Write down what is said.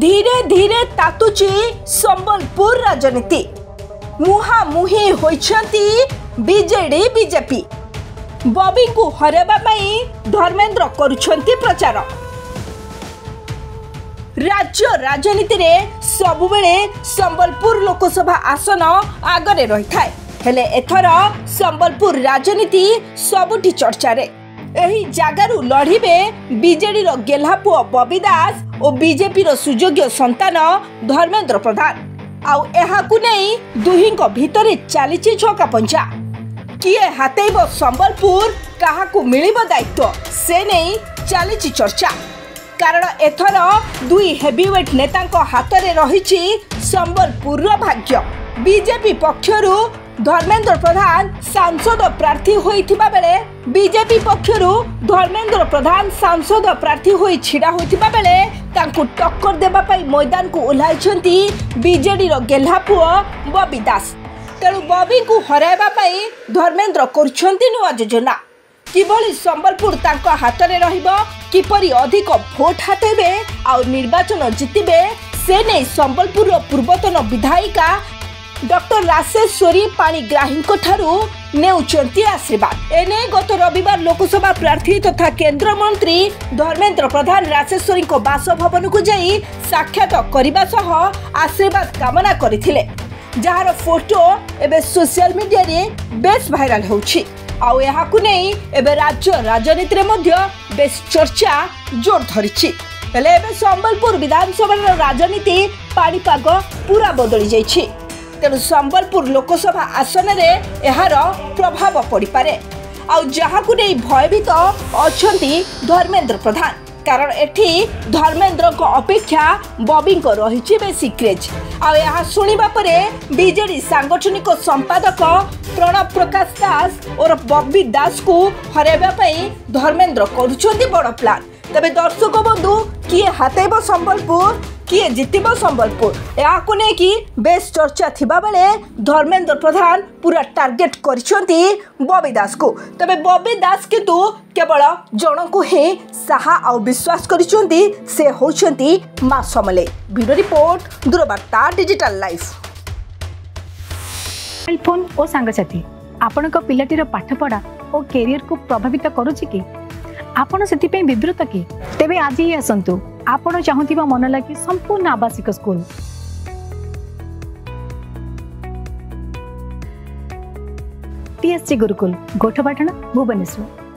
ଧୀରେ ଧୀରେ ତାତୁଛି ସମ୍ବଲପୁର ରାଜନୀତି ମୁହାଁମୁହିଁ ହୋଇଛନ୍ତି ବିଜେଡି ବିଜେପି ବବିଙ୍କୁ ହରାଇବା ପାଇଁ ଧର୍ମେନ୍ଦ୍ର କରୁଛନ୍ତି ପ୍ରଚାର ରାଜ୍ୟ ରାଜନୀତିରେ ସବୁବେଳେ ସମ୍ବଲପୁର ଲୋକସଭା ଆସନ ଆଗରେ ରହିଥାଏ ହେଲେ ଏଥର ସମ୍ବଲପୁର ରାଜନୀତି ସବୁଠି ଚର୍ଚ୍ଚାରେ ଏହି ଜାଗାରୁ ଲଢ଼ିବେ ବିଜେଡ଼ିର ଗେହ୍ଲାପୁଅ ବବି ଦାସ ଓ ବିଜେପିର ସୁଯୋଗ୍ୟ ସନ୍ତାନ ଧର୍ମେନ୍ଦ୍ର ପ୍ରଧାନ ଆଉ ଏହାକୁ ନେଇ ଦୁହିଁଙ୍କ ଭିତରେ ଚାଲିଛି ଛକା ପଞ୍ଚା କିଏ ହାତେଇବ ସମ୍ବଲପୁର କାହାକୁ ମିଳିବ ଦାୟିତ୍ୱ ସେ ନେଇ ଚାଲିଛି ଚର୍ଚ୍ଚା କାରଣ ଏଥର ଦୁଇ ହେଭିୱେଟ୍ ନେତାଙ୍କ ହାତରେ ରହିଛି ସମ୍ବଲପୁରର ଭାଗ୍ୟ ବିଜେପି ପକ୍ଷରୁ ধর্মেন্দ্র প্রধান সাংসদ প্রার্থী হয়েছা বেড়ে বিজেপি পক্ষ ধর্মেন্দ্র প্রধান সাংসদ প্রার্থী হয়ে ছিড়া হয়েছা বেড়ে তাঁর টক্কর দেওয়া ময়দানকু ওহ্লাইছেন বিজেডির গেহ্লা পুয় ববি দাস তেণু ববিঙ্কু হরাইবা ধর্মেন্দ্র করছেন নূয় যোজনা কিভাবে সম্বলপুর তাঁর হাতরে রহব কিপর অধিক ভোট হাতেবে আর্বাচন জিতবে সে নিয়ে সম্বলপুর পূর্বতন বিধায়িকা ଡକ୍ଟର ରାଶେଶ୍ୱରୀ ପାଣିଗ୍ରାହୀଙ୍କଠାରୁ ନେଉଛନ୍ତି ଆଶୀର୍ବାଦ ଏନେଇ ଗତ ରବିବାର ଲୋକସଭା ପ୍ରାର୍ଥୀ ତଥା କେନ୍ଦ୍ରମନ୍ତ୍ରୀ ଧର୍ମେନ୍ଦ୍ର ପ୍ରଧାନ ରାଶେଶ୍ୱରୀଙ୍କ ବାସଭବନକୁ ଯାଇ ସାକ୍ଷାତ କରିବା ସହ ଆଶୀର୍ବାଦ କାମନା କରିଥିଲେ ଯାହାର ଫଟୋ ଏବେ ସୋସିଆଲ ମିଡିଆରେ ବେଶ୍ ଭାଇରାଲ ହେଉଛି ଆଉ ଏହାକୁ ନେଇ ଏବେ ରାଜ୍ୟ ରାଜନୀତିରେ ମଧ୍ୟ ବେଶ୍ ଚର୍ଚ୍ଚା ଜୋର ଧରିଛି ହେଲେ ଏବେ ସମ୍ବଲପୁର ବିଧାନସଭାର ରାଜନୀତି ପାଣିପାଗ ପୁରା ବଦଳି ଯାଇଛି ତେଣୁ ସମ୍ବଲପୁର ଲୋକସଭା ଆସନରେ ଏହାର ପ୍ରଭାବ ପଡ଼ିପାରେ ଆଉ ଯାହାକୁ ନେଇ ଭୟଭୀତ ଅଛନ୍ତି ଧର୍ମେନ୍ଦ୍ର ପ୍ରଧାନ କାରଣ ଏଠି ଧର୍ମେନ୍ଦ୍ରଙ୍କ ଅପେକ୍ଷା ବବିଙ୍କ ରହିଛି ବେଶୀ କ୍ରେଜ୍ ଆଉ ଏହା ଶୁଣିବା ପରେ ବିଜେଡି ସାଙ୍ଗଠନିକ ସମ୍ପାଦକ ପ୍ରଣବ ପ୍ରକାଶ ଦାସ ଓରଫ ବବି ଦାସକୁ ହରାଇବା ପାଇଁ ଧର୍ମେନ୍ଦ୍ର କରୁଛନ୍ତି ବଡ଼ ପ୍ଲାନ୍ ତେବେ ଦର୍ଶକ ବନ୍ଧୁ କିଏ ହାତେଇବ ସମ୍ବଲପୁର କିଏ ଜିତିବ ସମ୍ବଲପୁର ଏହାକୁ ନେଇକି ବେଶ୍ ଚର୍ଚ୍ଚା ଥିବାବେଳେ ଧର୍ମେନ୍ଦ୍ର ପ୍ରଧାନ ପୁରା ଟାର୍ଗେଟ୍ କରିଛନ୍ତି ବବି ଦାସକୁ ତେବେ ବବି ଦାସ କିନ୍ତୁ କେବଳ ଜଣଙ୍କୁ ହିଁ ସାହା ଆଉ ବିଶ୍ୱାସ କରିଛନ୍ତି ସେ ହେଉଛନ୍ତି ମା ସମଲେ ଭିଡ଼ିଓ ରିପୋର୍ଟ ଦୂରବାର୍ତ୍ତା ଡିଜିଟାଲ ଲାଇଫ୍ ମୋବାଇଲ ଫୋନ୍ ଓ ସାଙ୍ଗସାଥି ଆପଣଙ୍କ ପିଲାଟିର ପାଠପଢ଼ା ଓ କ୍ୟାରିୟରକୁ ପ୍ରଭାବିତ କରୁଛି କି आपनो सितिपैम विद्रु तकी, तेवे आजी ही असन्तु, आपनो चाहुन्तिवा मनला कि सम्पूर्न आबासिक स्कुल। TST गुरुकुल, गोठबाटन भुवनेश्वर